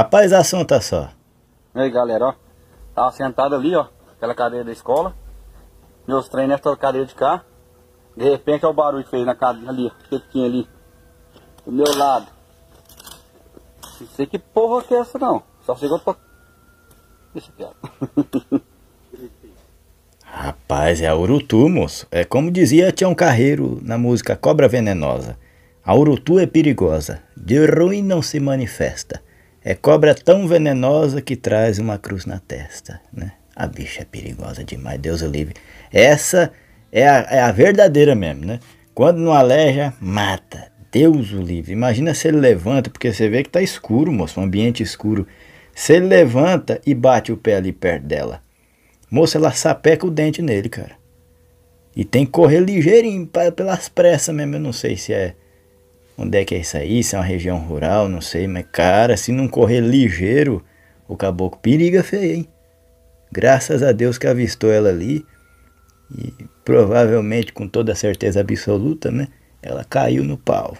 Rapaz, a ação tá só. E aí, galera, ó. Tava sentado ali, ó. Aquela cadeira da escola. Meus treinos nessa cadeira de cá. De repente, olha o barulho que fez na cadeira ali, ó. Que tinha ali. Do meu lado. Não sei que porra que é essa, não. Só chegou pra... Deixa quieto. Rapaz, é a urutu, moço. É como dizia Tião Carreiro na música Cobra Venenosa. A urutu é perigosa, de ruim não se manifesta. É cobra tão venenosa que traz uma cruz na testa, né? A bicha é perigosa demais, Deus o livre. Essa é a, é a verdadeira mesmo, né? Quando não aleja, mata. Deus o livre. Imagina se ele levanta, porque você vê que tá escuro, moço, um ambiente escuro. Se ele levanta e bate o pé ali perto dela. Moça, ela sapeca o dente nele, cara. E tem que correr ligeirinho pelas pressas mesmo. Eu não sei se é. Onde é que é isso aí? Se é uma região rural, não sei. Mas, cara, se não correr ligeiro, o caboclo periga feio, hein? Graças a Deus que avistou ela ali. E provavelmente, com toda certeza absoluta, né? Ela caiu no pau.